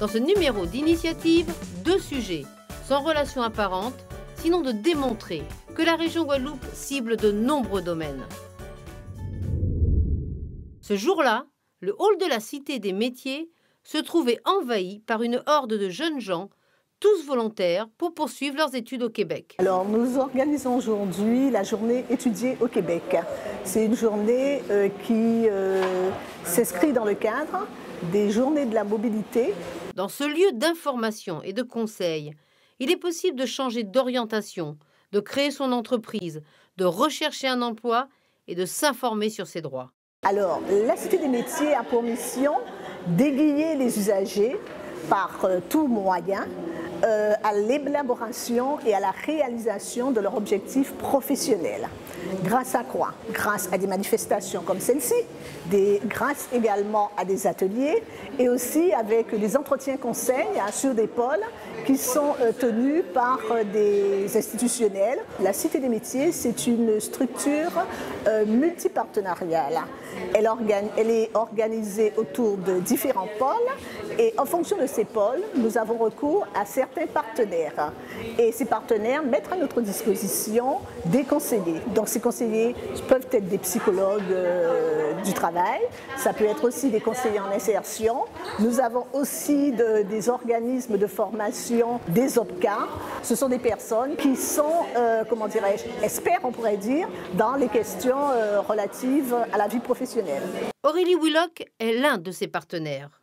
Dans ce numéro d'initiative, deux sujets, sans relation apparente, sinon de démontrer que la région Guadeloupe cible de nombreux domaines. Ce jour-là, le hall de la Cité des métiers se trouvait envahi par une horde de jeunes gens, tous volontaires, pour poursuivre leurs études au Québec. Alors, nous organisons aujourd'hui la journée étudiée au Québec. C'est une journée euh, qui euh, s'inscrit dans le cadre des journées de la mobilité. Dans ce lieu d'information et de conseil, il est possible de changer d'orientation, de créer son entreprise, de rechercher un emploi et de s'informer sur ses droits. Alors, la Cité des métiers a pour mission d'aiguiller les usagers par euh, tout moyen euh, à l'élaboration et à la réalisation de leurs objectifs professionnels. Grâce à quoi? Grâce à des manifestations comme celle-ci, grâce également à des ateliers et aussi avec des entretiens conseils sur des pôles qui sont euh, tenus par euh, des institutionnels. La Cité des métiers, c'est une structure multipartenariale. Elle, elle est organisée autour de différents pôles et en fonction de ces pôles, nous avons recours à certains partenaires. Et ces partenaires mettent à notre disposition des conseillers. Donc ces conseillers peuvent être des psychologues du travail, ça peut être aussi des conseillers en insertion. Nous avons aussi des organismes de formation des OPCA. Ce sont des personnes qui sont, euh, comment dirais-je, experts, on pourrait dire, dans les questions euh, relatives à la vie professionnelle. Aurélie Willock est l'un de ses partenaires.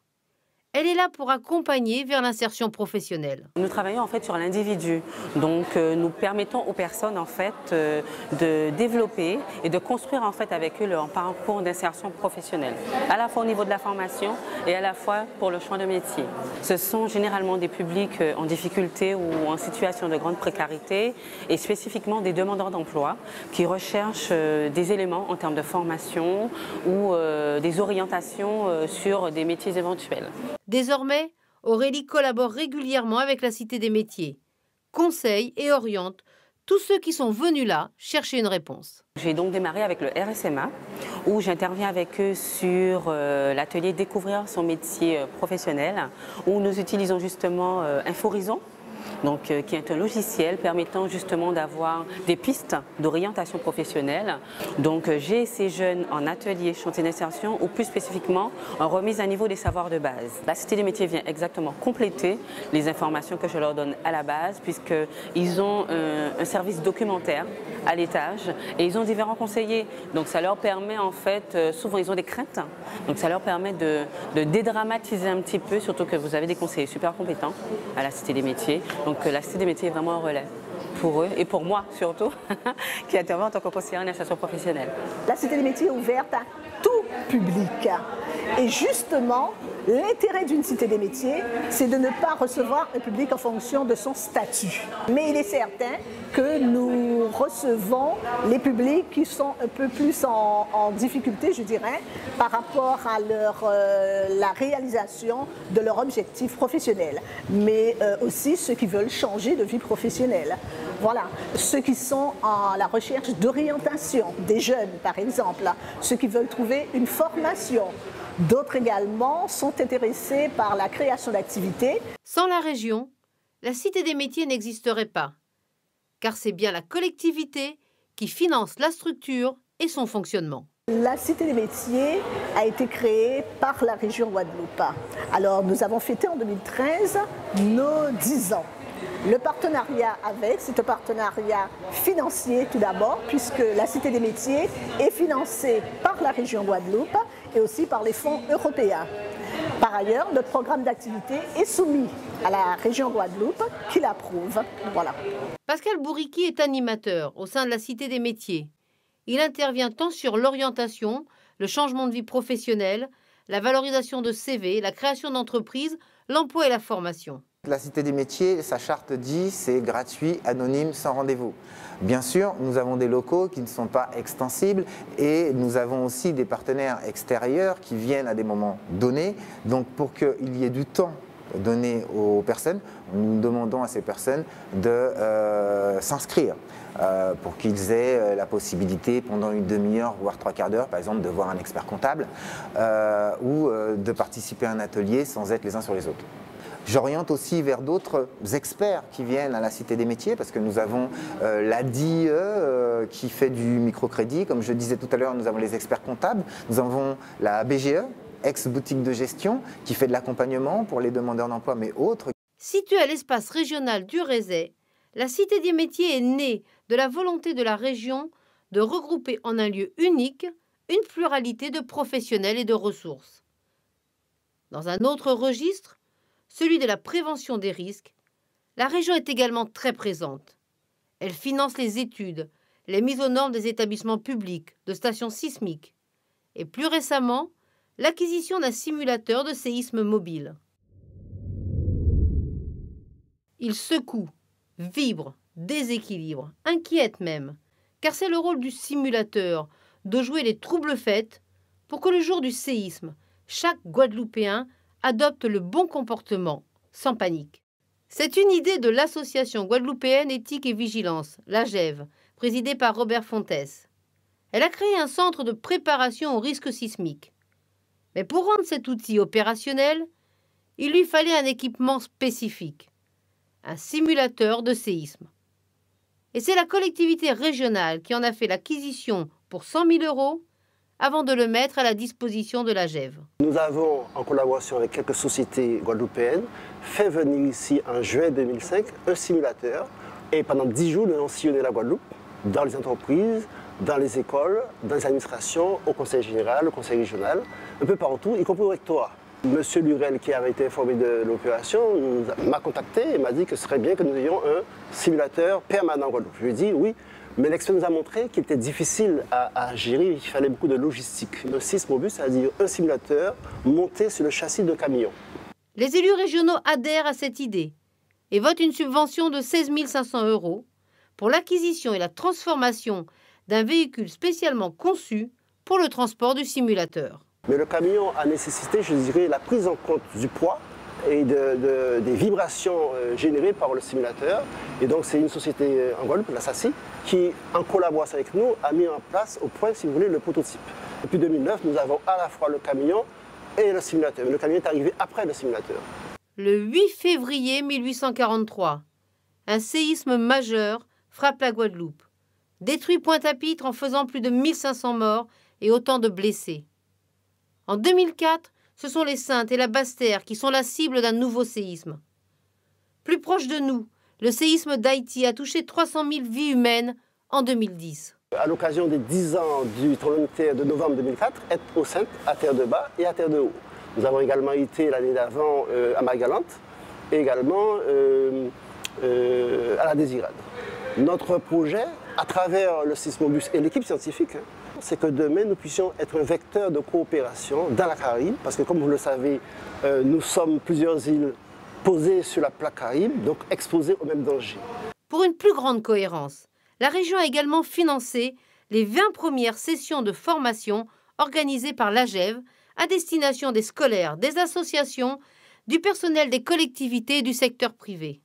Elle est là pour accompagner vers l'insertion professionnelle. Nous travaillons en fait sur l'individu, donc euh, nous permettons aux personnes en fait euh, de développer et de construire en fait avec eux leur parcours d'insertion professionnelle, à la fois au niveau de la formation et à la fois pour le choix de métier. Ce sont généralement des publics euh, en difficulté ou en situation de grande précarité et spécifiquement des demandeurs d'emploi qui recherchent des éléments en termes de formation ou des orientations sur des métiers éventuels. Désormais, Aurélie collabore régulièrement avec la Cité des métiers, conseille et oriente tous ceux qui sont venus là chercher une réponse. J'ai donc démarré avec le RSMA, où j'interviens avec eux sur euh, l'atelier Découvrir son métier euh, professionnel, où nous utilisons justement euh, Inforison, donc, euh, qui est un logiciel permettant justement d'avoir des pistes d'orientation professionnelle. Donc euh, j'ai ces jeunes en atelier chantier d'insertion ou plus spécifiquement en remise à niveau des savoirs de base. La Cité des métiers vient exactement compléter les informations que je leur donne à la base puisqu'ils ont un, un service documentaire à l'étage et ils ont différents conseillers. Donc ça leur permet en fait, euh, souvent ils ont des craintes, donc ça leur permet de, de dédramatiser un petit peu, surtout que vous avez des conseillers super compétents à la Cité des métiers. Donc la Cité des métiers est vraiment un relais pour eux et pour moi surtout, qui intervient en tant que conseiller en insertion professionnelle. La Cité des métiers est ouverte à tout public. Et justement, l'intérêt d'une cité des métiers, c'est de ne pas recevoir un public en fonction de son statut. Mais il est certain que nous recevons les publics qui sont un peu plus en, difficulté, je dirais, par rapport à euh, la réalisation de leur objectif professionnel, mais euh, aussi ceux qui veulent changer de vie professionnelle. Voilà, ceux qui sont à la recherche d'orientation, des jeunes par exemple, ceux qui veulent trouver une formation, D'autres également sont intéressés par la création d'activités. Sans la région, la Cité des métiers n'existerait pas, car c'est bien la collectivité qui finance la structure et son fonctionnement. La Cité des métiers a été créée par la région Guadeloupe. Alors nous avons fêté en 2013 nos 10 ans. Le partenariat avec, c'est un partenariat financier tout d'abord, puisque la Cité des métiers est financée par la région Guadeloupe et aussi par les fonds européens. Par ailleurs, notre programme d'activité est soumis à la région Guadeloupe qui l'approuve. Voilà. Pascal Bourriqui est animateur au sein de la Cité des métiers. Il intervient tant sur l'orientation, le changement de vie professionnelle, la valorisation de CV, la création d'entreprises, l'emploi et la formation. La Cité des métiers, sa charte dit c'est gratuit, anonyme, sans rendez-vous. Bien sûr, nous avons des locaux qui ne sont pas extensibles et nous avons aussi des partenaires extérieurs qui viennent à des moments donnés. Donc pour qu'il y ait du temps donné aux personnes, nous demandons à ces personnes de euh, s'inscrire. Euh, pour qu'ils aient euh, la possibilité pendant une demi-heure, voire trois quarts d'heure, par exemple, de voir un expert comptable ou de participer à un atelier sans être les uns sur les autres. J'oriente aussi vers d'autres experts qui viennent à la Cité des métiers, parce que nous avons euh, la DIE euh, qui fait du microcrédit. Comme je disais tout à l'heure, nous avons les experts comptables. Nous avons la BGE, ex-boutique de gestion, qui fait de l'accompagnement pour les demandeurs d'emploi, mais autres. Située à l'espace régional du Rézet, la Cité des métiers est née de la volonté de la région de regrouper en un lieu unique une pluralité de professionnels et de ressources. Dans un autre registre, celui de la prévention des risques, la région est également très présente. Elle finance les études, les mises aux normes des établissements publics, de stations sismiques, et plus récemment, l'acquisition d'un simulateur de séisme mobile. Il secoue, vibre, déséquilibre, inquiète même, car c'est le rôle du simulateur de jouer les troubles faits pour que le jour du séisme, chaque Guadeloupéen adopte le bon comportement, sans panique. C'est une idée de l'Association guadeloupéenne éthique et vigilance, l'AGEV, présidée par Robert Fontes. Elle a créé un centre de préparation aux risques sismiques. Mais pour rendre cet outil opérationnel, il lui fallait un équipement spécifique, un simulateur de séisme. Et c'est la collectivité régionale qui en a fait l'acquisition pour 100 000 euros avant de le mettre à la disposition de la GEV. Nous avons, en collaboration avec quelques sociétés guadeloupéennes, fait venir ici en juin 2005 un simulateur et pendant 10 jours, nous avons sillonné la Guadeloupe dans les entreprises, dans les écoles, dans les administrations, au conseil général, au conseil régional, un peu partout, y compris au rectorat. Monsieur Lurel, qui avait été informé de l'opération, m'a contacté et m'a dit que ce serait bien que nous ayons un simulateur permanent en Guadeloupe. Je lui ai dit oui, mais l'expérience nous a montré qu'il était difficile à, gérer, il fallait beaucoup de logistique. Le sismobus, c'est-à-dire un simulateur monté sur le châssis de camion. Les élus régionaux adhèrent à cette idée et votent une subvention de 16 500 euros pour l'acquisition et la transformation d'un véhicule spécialement conçu pour le transport du simulateur. Mais le camion a nécessité, je dirais, la prise en compte du poids et des vibrations euh, générées par le simulateur. Et donc c'est une société euh, en Guadeloupe, la SACI, qui, en collaboration avec nous, a mis en place au point, si vous voulez, le prototype. Depuis 2009, nous avons à la fois le camion et le simulateur. le camion est arrivé après le simulateur. Le 8 février 1843, un séisme majeur frappe la Guadeloupe, détruit Pointe-à-Pitre en faisant plus de 1500 morts et autant de blessés. En 2004, ce sont les Saintes et la Basse-Terre qui sont la cible d'un nouveau séisme. Plus proche de nous, le séisme d'Haïti a touché 300 000 vies humaines en 2010. À l'occasion des 10 ans du tremblement de terre de novembre 2004, être au Saintes, à Terre de Bas et à Terre de Haut. Nous avons également été l'année d'avant euh, à Magalante et également euh, euh, à la Désirade. Notre projet, à travers le Sismobus et l'équipe scientifique, hein, c'est que demain nous puissions être un vecteur de coopération dans la Caraïbe, parce que comme vous le savez, euh, nous sommes plusieurs îles posées sur la plaque Caraïbe, donc exposées au même danger. Pour une plus grande cohérence, la région a également financé les 20 premières sessions de formation organisées par l'AGEV à destination des scolaires, des associations, du personnel des collectivités et du secteur privé.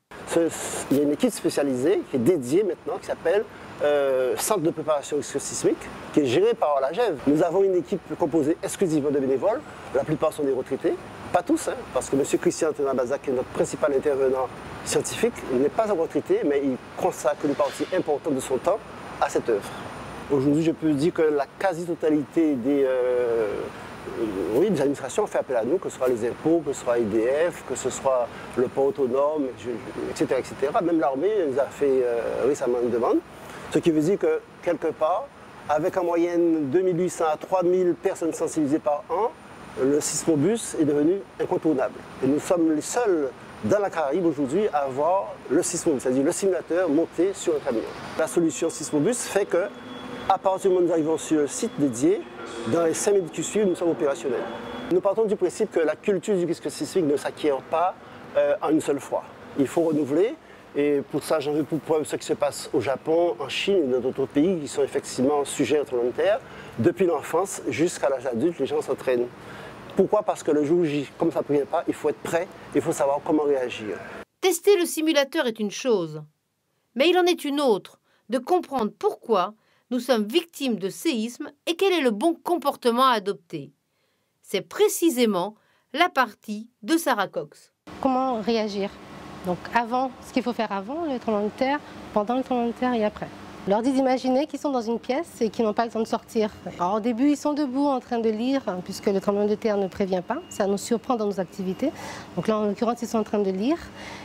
Il y a une équipe spécialisée qui est dédiée maintenant, qui s'appelle euh, centre de préparation sismique qui est géré par la GEV. Nous avons une équipe composée exclusivement de bénévoles, la plupart sont des retraités, pas tous, hein, parce que M. Christian Tenabaza, qui est notre principal intervenant scientifique, n'est pas un retraité, mais il consacre une partie importante de son temps à cette œuvre. Aujourd'hui, je peux dire que la quasi-totalité des, euh, oui, des administrations fait appel à nous, que ce soit les impôts, que ce soit IDF, que ce soit le port autonome, etc. etc. Même l'armée nous a fait euh, récemment une demande. Ce qui veut dire que, quelque part, avec en moyenne 2800 à 3000 personnes sensibilisées par an, le sismobus est devenu incontournable. Et nous sommes les seuls dans la Caraïbe aujourd'hui à avoir le sismobus, c'est-à-dire le simulateur monté sur un camion. La solution sismobus fait que, à partir du moment où nous arrivons sur le site dédié, dans les 5 minutes qui suivent, nous sommes opérationnels. Nous partons du principe que la culture du risque sismique ne s'acquiert pas euh, en une seule fois. Il faut renouveler, et pour ça, j'en veux pour preuve ce qui se passe au Japon, en Chine et dans d'autres pays qui sont effectivement sujets de terre. Depuis l'enfance jusqu'à l'âge adulte, les gens s'entraînent. Pourquoi? Parce que le jour J, comme ça ne prévient pas, il faut être prêt, il faut savoir comment réagir. Tester le simulateur est une chose, mais il en est une autre de comprendre pourquoi nous sommes victimes de séismes et quel est le bon comportement à adopter. C'est précisément la partie de Sarah Cox. Comment réagir? Donc avant, ce qu'il faut faire avant le tremblement de terre, pendant le tremblement de terre et après. On leur dit d'imaginer qu'ils sont dans une pièce et qu'ils n'ont pas le temps de sortir. Alors, au début, ils sont debout en train de lire, hein, puisque le tremblement de terre ne prévient pas. Ça nous surprend dans nos activités. Donc là, en l'occurrence, ils sont en train de lire.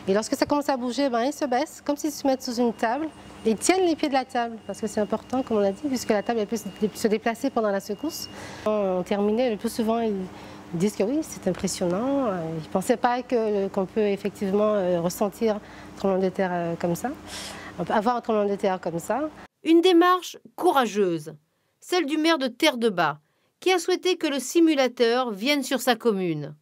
Et lorsque ça commence à bouger, ben, ils se baissent, comme s'ils se mettent sous une table. Ils tiennent les pieds de la table, parce que c'est important, comme on l'a dit, puisque la table elle peut se déplacer pendant la secousse. En terminait, le plus souvent, ils disent que oui, c'est impressionnant. Ils ne pensaient pas qu'on peut effectivement euh, ressentir un tremblement de terre euh, comme ça avoir un tremblement de terre comme ça. Une démarche courageuse, celle du maire de Terre de Bas, qui a souhaité que le simulateur vienne sur sa commune.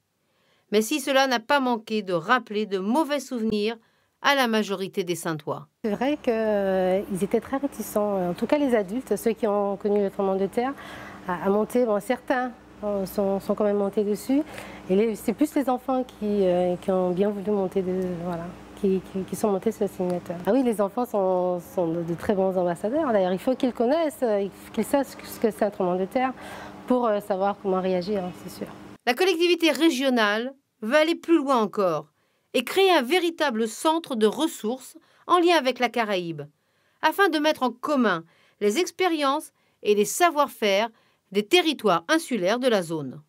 Mais si cela n'a pas manqué de rappeler de mauvais souvenirs à la majorité des Saintois. C'est vrai qu'ils euh, étaient très réticents, en tout cas les adultes, ceux qui ont connu le tremblement de terre, à, monter. Bon, certains sont, quand même montés dessus, et c'est plus les enfants qui, euh, qui, ont bien voulu monter. De, voilà qui, sont montés sur le simulateur. Ah oui, les enfants sont, de très bons ambassadeurs. D'ailleurs, il faut qu'ils connaissent, euh, qu'ils sachent ce que c'est un tremblement de terre pour euh, savoir comment réagir, hein, c'est sûr. La collectivité régionale veut aller plus loin encore et créer un véritable centre de ressources en lien avec la Caraïbe, afin de mettre en commun les expériences et les savoir-faire des territoires insulaires de la zone.